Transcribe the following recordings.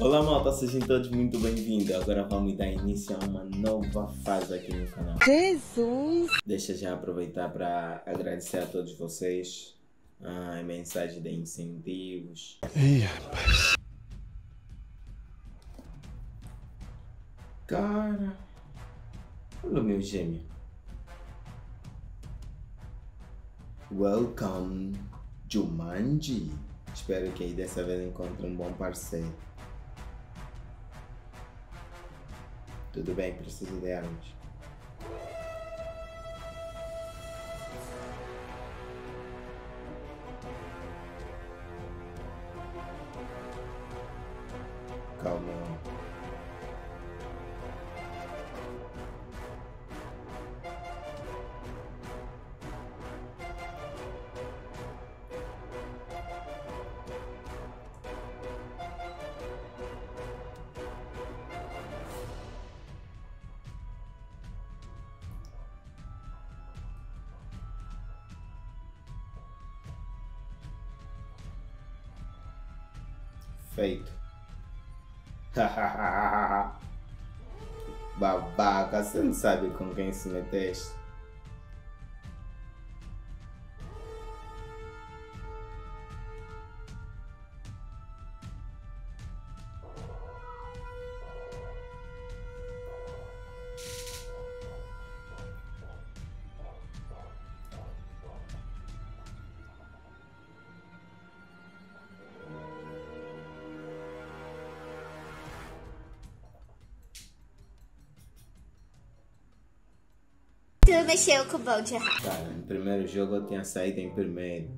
Olá malta, sejam todos muito bem-vindos. Agora vamos dar início a uma nova fase aqui no canal. Jesus! Deixa já aproveitar para agradecer a todos vocês. Ah, mensagem de incentivos. Ih, rapaz. Cara, olha o meu gêmeo. Welcome, Jumanji. Espero que aí dessa vez encontre um bom parceiro. Tudo bem, preciso de Feito. Babaca, você não sabe com quem se meteste? Tu mexeu com o balde errado. Cara, no primeiro jogo eu tinha saído em primeiro.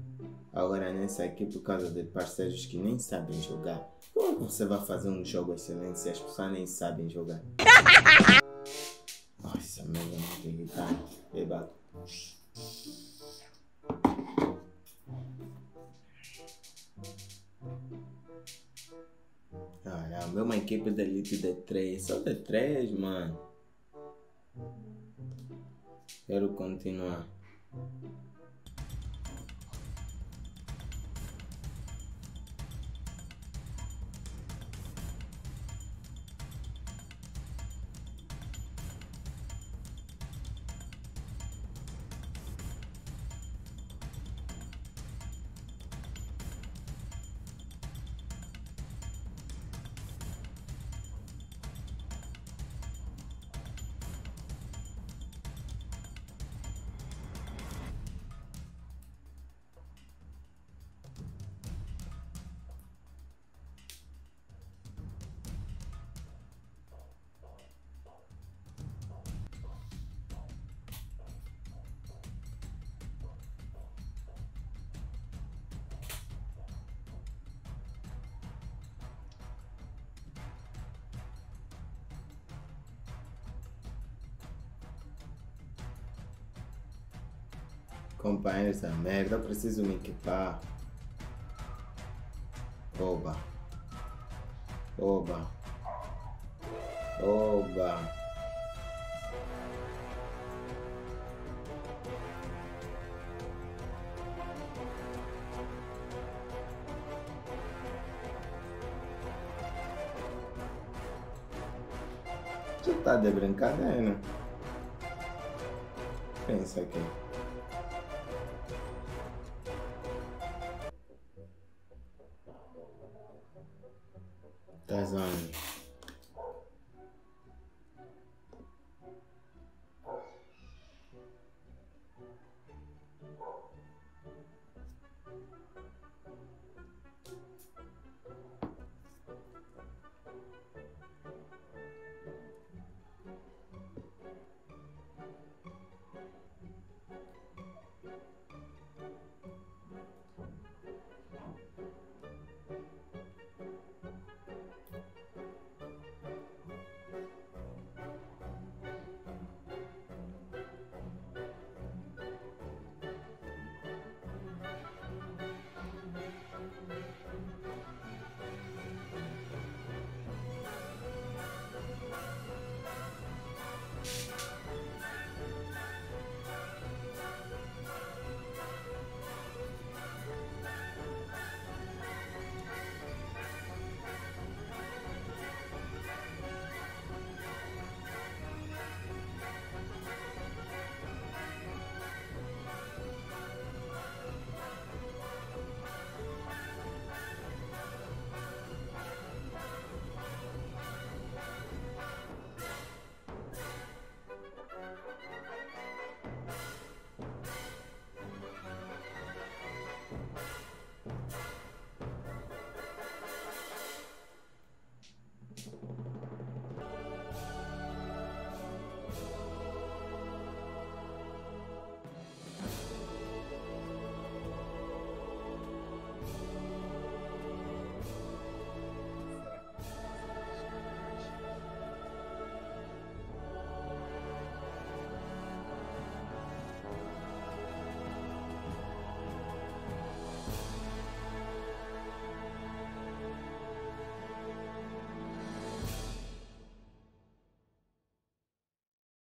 Agora nessa aqui por causa de parceiros que nem sabem jogar. Como é você vai fazer um jogo excelente se as pessoas nem sabem jogar? Nossa, meu é muito irritante. Eba. Olha, a mesma equipe de Elite D3. Só D3, mano. Pero continuar. Companheiro, essa merda, eu preciso me equipar. Oba. Oba. Oba. Tu tá de brincadeira? Pensa aqui. That's on.